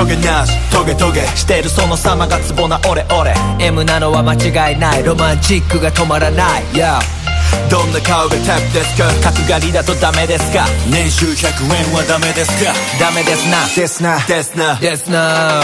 トゲなしトゲトゲしてるその様がツボな俺俺。M なのは間違いない。ロマンチックが止まらない。Yeah どんな顔がタイプですか？角刈りだとダメですか？年収100円はダメですか？ダメですな。ですな。ですなですな